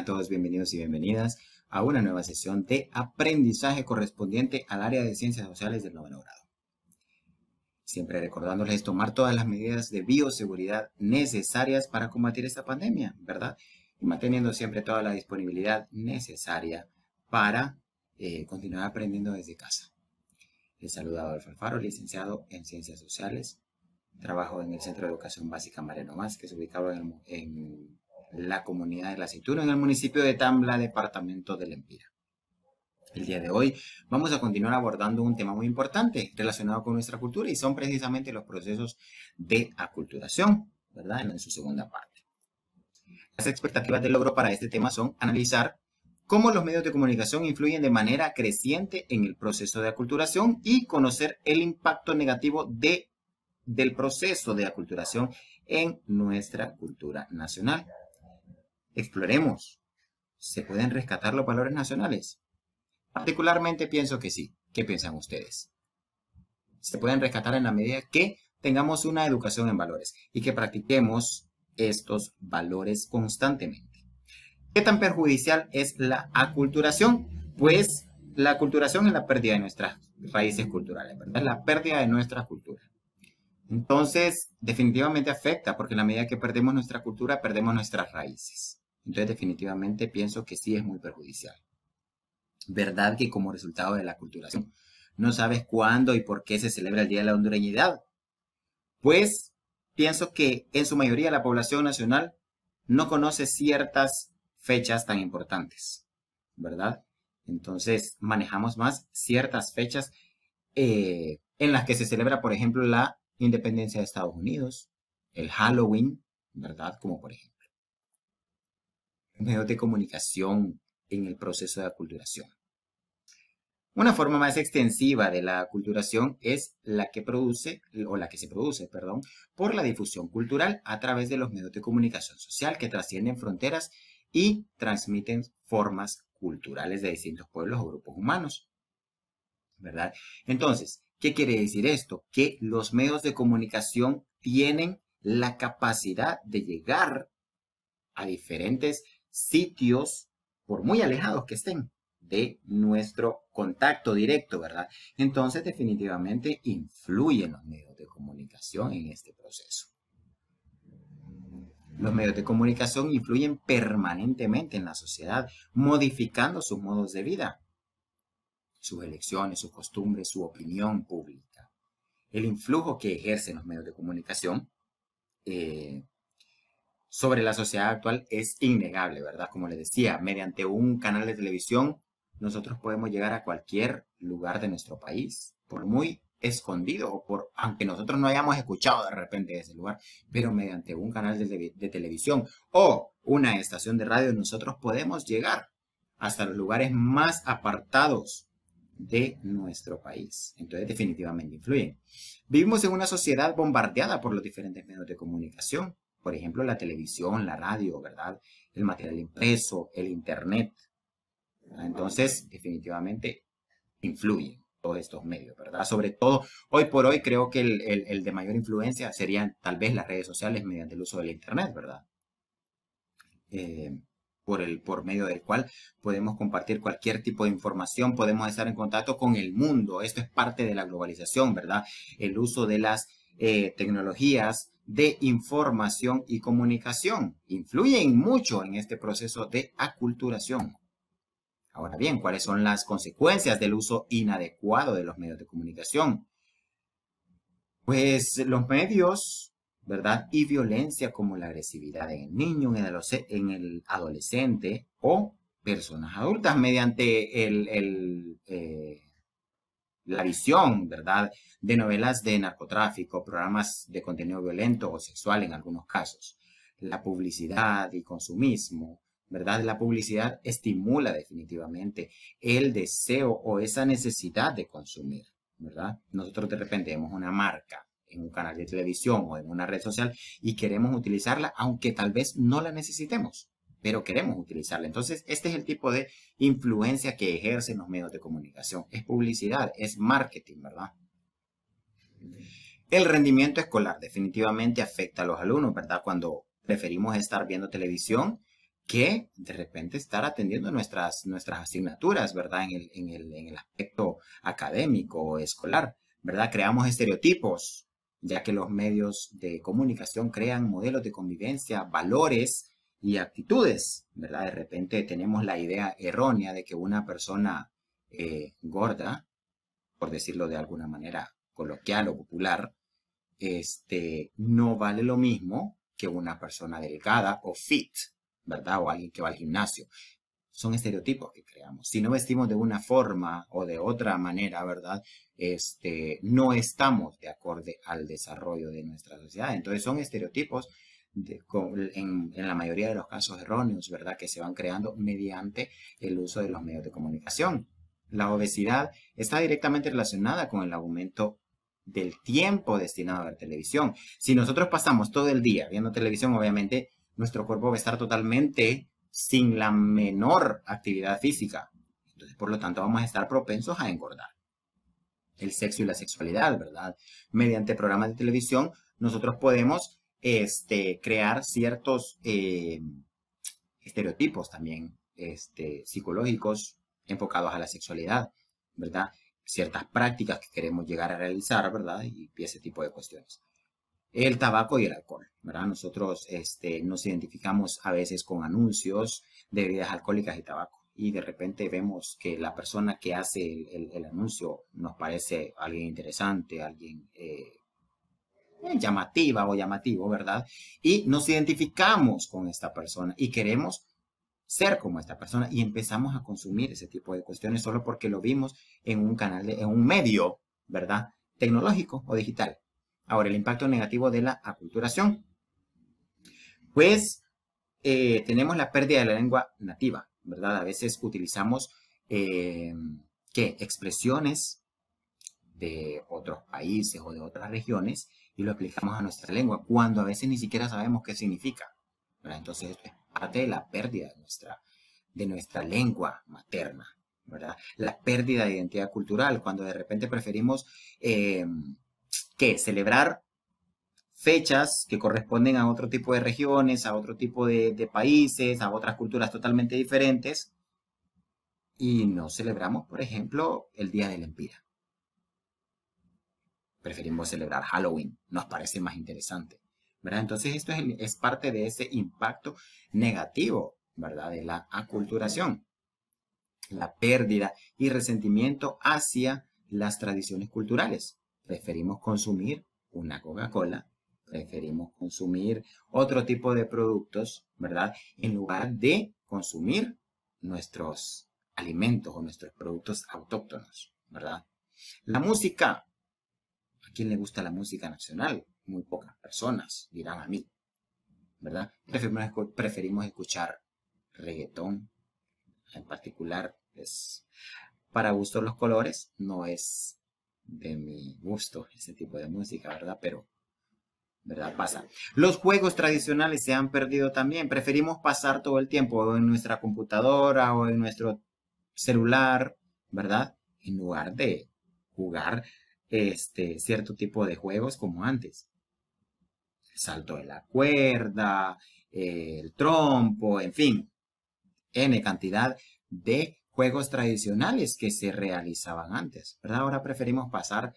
Sean todos bienvenidos y bienvenidas a una nueva sesión de aprendizaje correspondiente al área de ciencias sociales del noveno grado. Siempre recordándoles tomar todas las medidas de bioseguridad necesarias para combatir esta pandemia, ¿verdad? Y manteniendo siempre toda la disponibilidad necesaria para eh, continuar aprendiendo desde casa. Les saluda Adolfo Alfaro, licenciado en Ciencias Sociales. Trabajo en el Centro de Educación Básica Mariano Más, que es ubicado en, en la comunidad de La Cintura, en el municipio de Tambla, departamento de Lempira. El día de hoy vamos a continuar abordando un tema muy importante relacionado con nuestra cultura y son precisamente los procesos de aculturación, ¿verdad? En su segunda parte. Las expectativas de logro para este tema son analizar cómo los medios de comunicación influyen de manera creciente en el proceso de aculturación y conocer el impacto negativo de, del proceso de aculturación en nuestra cultura nacional. Exploremos. ¿Se pueden rescatar los valores nacionales? Particularmente pienso que sí. ¿Qué piensan ustedes? Se pueden rescatar en la medida que tengamos una educación en valores y que practiquemos estos valores constantemente. ¿Qué tan perjudicial es la aculturación? Pues la aculturación es la pérdida de nuestras raíces culturales, ¿verdad? La pérdida de nuestra cultura. Entonces, definitivamente afecta, porque en la medida que perdemos nuestra cultura, perdemos nuestras raíces. Entonces, definitivamente pienso que sí es muy perjudicial. ¿Verdad que como resultado de la culturación no sabes cuándo y por qué se celebra el Día de la Hondureñidad? Pues pienso que en su mayoría la población nacional no conoce ciertas fechas tan importantes, ¿verdad? Entonces manejamos más ciertas fechas eh, en las que se celebra, por ejemplo, la independencia de Estados Unidos, el Halloween, ¿verdad? Como por ejemplo medios de comunicación en el proceso de aculturación. Una forma más extensiva de la aculturación es la que produce, o la que se produce, perdón, por la difusión cultural a través de los medios de comunicación social que trascienden fronteras y transmiten formas culturales de distintos pueblos o grupos humanos. ¿Verdad? Entonces, ¿qué quiere decir esto? Que los medios de comunicación tienen la capacidad de llegar a diferentes sitios, por muy alejados que estén, de nuestro contacto directo, ¿verdad? Entonces, definitivamente influyen los medios de comunicación en este proceso. Los medios de comunicación influyen permanentemente en la sociedad, modificando sus modos de vida, sus elecciones, sus costumbres, su opinión pública. El influjo que ejercen los medios de comunicación eh, sobre la sociedad actual es innegable, ¿verdad? Como les decía, mediante un canal de televisión, nosotros podemos llegar a cualquier lugar de nuestro país, por muy escondido o por, aunque nosotros no hayamos escuchado de repente ese lugar, pero mediante un canal de, de televisión o una estación de radio, nosotros podemos llegar hasta los lugares más apartados de nuestro país. Entonces definitivamente influyen. Vivimos en una sociedad bombardeada por los diferentes medios de comunicación por ejemplo, la televisión, la radio, ¿verdad? El material impreso, el Internet. Entonces, definitivamente influyen todos estos medios, ¿verdad? Sobre todo, hoy por hoy creo que el, de mayor influencia serían tal vez las redes sociales mediante el uso del Internet, ¿verdad? Eh, por, el, por medio del cual podemos compartir cualquier tipo de información, podemos estar en contacto con el mundo. Esto es parte de la globalización, ¿verdad? El uso de las eh, tecnologías de información y comunicación. Influyen mucho en este proceso de aculturación. Ahora bien, ¿cuáles son las consecuencias del uso inadecuado de los medios de comunicación? Pues los medios, ¿verdad? Y violencia como la agresividad en el niño, en el, adolescente o personas adultas mediante el, eh, la visión, ¿verdad? De novelas de narcotráfico, programas de contenido violento o sexual en algunos casos. La publicidad y consumismo, ¿verdad? La publicidad estimula definitivamente el deseo o esa necesidad de consumir, ¿verdad? Nosotros de repente vemos una marca en un canal de televisión o en una red social y queremos utilizarla aunque tal vez no la necesitemos pero queremos utilizarla. Entonces, este es el tipo de influencia que ejercen los medios de comunicación. Es publicidad, es marketing, ¿verdad? El rendimiento escolar definitivamente afecta a los alumnos, ¿verdad? Cuando preferimos estar viendo televisión que de repente estar atendiendo nuestras, nuestras asignaturas, ¿verdad? En el, en, el, en el aspecto académico o escolar, ¿verdad? Creamos estereotipos, ya que los medios de comunicación crean modelos de convivencia, valores y actitudes, ¿verdad? De repente tenemos la idea errónea de que una persona eh, gorda, por decirlo de alguna manera coloquial o popular, este, no vale lo mismo que una persona delgada o fit, ¿verdad? O alguien que va al gimnasio. Son estereotipos que creamos. Si no vestimos de una forma o de otra manera, ¿verdad? Este, no estamos de acorde al desarrollo de nuestra sociedad. Entonces son estereotipos en, la mayoría de los casos erróneos, ¿verdad? Que se van creando mediante el uso de los medios de comunicación. La obesidad está directamente relacionada con el aumento del tiempo destinado a ver televisión. Si nosotros pasamos todo el día viendo televisión, obviamente nuestro cuerpo va a estar totalmente sin la menor actividad física. Entonces, por lo tanto, vamos a estar propensos a engordar. El sexo y la sexualidad, ¿verdad? Mediante programas de televisión, nosotros podemos este, crear ciertos eh, estereotipos también este, psicológicos enfocados a la sexualidad, ¿verdad? Ciertas prácticas que queremos llegar a realizar, ¿verdad? Y ese tipo de cuestiones el tabaco y el alcohol, ¿verdad? Nosotros este, nos identificamos a veces con anuncios de bebidas alcohólicas y tabaco y de repente vemos que la persona que hace el, anuncio nos parece alguien interesante, alguien eh, llamativa o llamativo, ¿verdad? Y nos identificamos con esta persona y queremos ser como esta persona y empezamos a consumir ese tipo de cuestiones solo porque lo vimos en un canal, de, en un medio, ¿verdad? Tecnológico o digital. Ahora, el impacto negativo de la aculturación. Pues eh, tenemos la pérdida de la lengua nativa, ¿verdad? A veces utilizamos, eh, ¿qué? Expresiones de otros países o de otras regiones y lo aplicamos a nuestra lengua, cuando a veces ni siquiera sabemos qué significa. Entonces, esto es parte de la pérdida de nuestra, de nuestra lengua materna, ¿verdad? La pérdida de identidad cultural, cuando de repente preferimos... Eh, que celebrar fechas que corresponden a otro tipo de regiones, a otro tipo de, países, a otras culturas totalmente diferentes. Y no celebramos, por ejemplo, el Día del Empira. Preferimos celebrar Halloween, nos parece más interesante. ¿verdad? Entonces esto es, es parte de ese impacto negativo, ¿verdad? De la aculturación. La pérdida y resentimiento hacia las tradiciones culturales preferimos consumir una Coca-Cola, preferimos consumir otro tipo de productos, ¿verdad? En lugar de consumir nuestros alimentos o nuestros productos autóctonos, ¿verdad? La música. ¿A quién le gusta la música nacional? Muy pocas personas dirán a mí, ¿verdad? Preferimos, escuchar reggaetón, en particular, es para gusto los colores, no es de mi gusto ese tipo de música, ¿verdad? Pero, ¿verdad? Pasa. Los juegos tradicionales se han perdido también. Preferimos pasar todo el tiempo en nuestra computadora o en nuestro celular, ¿verdad? En lugar de jugar este cierto tipo de juegos como antes. El salto de la cuerda, el trompo, en fin, N cantidad de juegos tradicionales que se realizaban antes, ¿verdad? Ahora preferimos pasar,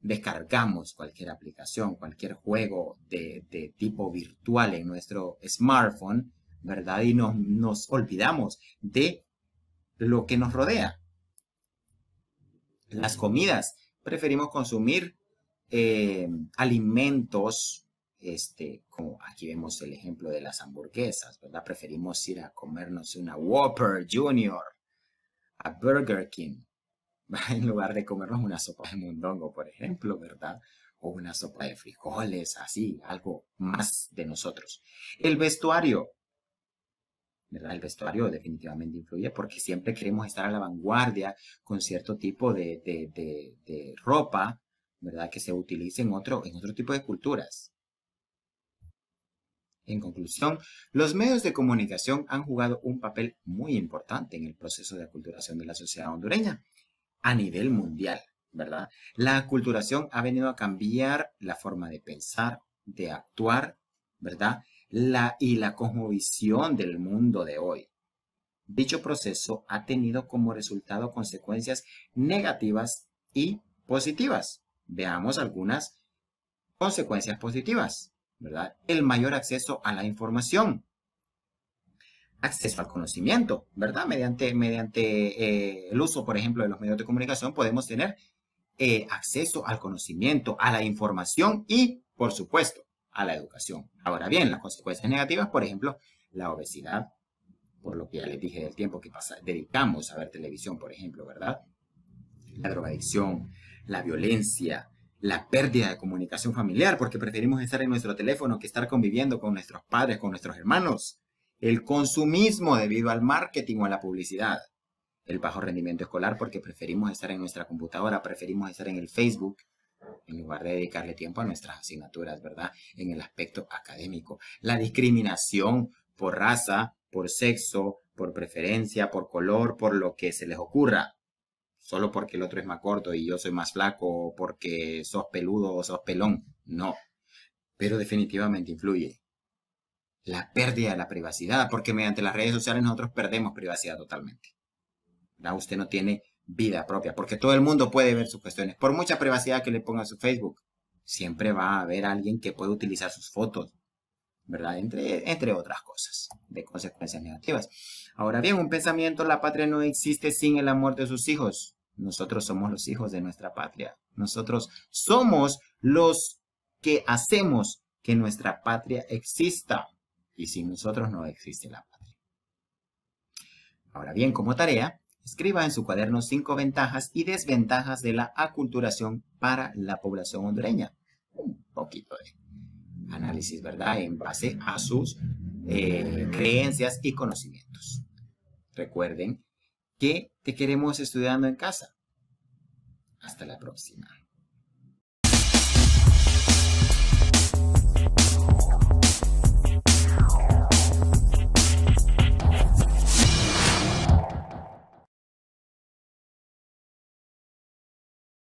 descargamos cualquier aplicación, cualquier juego de, tipo virtual en nuestro smartphone, ¿verdad? Y nos, nos olvidamos de lo que nos rodea. Las comidas, preferimos consumir eh, alimentos, este, como aquí vemos el ejemplo de las hamburguesas, ¿verdad? Preferimos ir a comernos una Whopper Junior, a Burger King en lugar de comernos una sopa de mondongo, por ejemplo, ¿verdad? O una sopa de frijoles, así, algo más de nosotros. El vestuario, El vestuario definitivamente influye porque siempre queremos estar a la vanguardia con cierto tipo de, de, ropa, ¿verdad? Que se utilice en otro, en otro tipo de culturas. En conclusión, los medios de comunicación han jugado un papel muy importante en el proceso de aculturación de la sociedad hondureña a nivel mundial, ¿verdad? La aculturación ha venido a cambiar la forma de pensar, de actuar, ¿verdad? La, y la cosmovisión del mundo de hoy. Dicho proceso ha tenido como resultado consecuencias negativas y positivas. Veamos algunas consecuencias positivas, ¿verdad? El mayor acceso a la información, acceso al conocimiento, ¿verdad? Mediante, mediante eh, el uso, por ejemplo, de los medios de comunicación podemos tener eh, acceso al conocimiento, a la información y, por supuesto, a la educación. Ahora bien, las consecuencias negativas, por ejemplo, la obesidad, por lo que ya les dije del tiempo que pasa, dedicamos a ver televisión, por ejemplo, ¿verdad? La drogadicción, la violencia, la pérdida de comunicación familiar, porque preferimos estar en nuestro teléfono que estar conviviendo con nuestros padres, con nuestros hermanos. El consumismo debido al marketing o a la publicidad. El bajo rendimiento escolar porque preferimos estar en nuestra computadora, preferimos estar en el Facebook en lugar de dedicarle tiempo a nuestras asignaturas, ¿verdad? En el aspecto académico. La discriminación por raza, por sexo, por preferencia, por color, por lo que se les ocurra solo porque el otro es más corto y yo soy más flaco, o porque sos peludo o sos pelón. No. Pero definitivamente influye. La pérdida de la privacidad, porque mediante las redes sociales nosotros perdemos privacidad totalmente. Usted no tiene vida propia, porque todo el mundo puede ver sus cuestiones. Por mucha privacidad que le ponga a su Facebook, siempre va a haber alguien que puede utilizar sus fotos, ¿verdad? Entre, entre otras cosas, de consecuencias negativas. Ahora bien, un pensamiento, la patria no existe sin el amor de sus hijos. Nosotros somos los hijos de nuestra patria. Nosotros somos los que hacemos que nuestra patria exista. Y sin nosotros no existe la patria. Ahora bien, como tarea, escriba en su cuaderno cinco ventajas y desventajas de la aculturación para la población hondureña. Un poquito de análisis, ¿verdad? En base a sus eh, creencias y conocimientos. Recuerden que te queremos estudiando en casa. Hasta la próxima.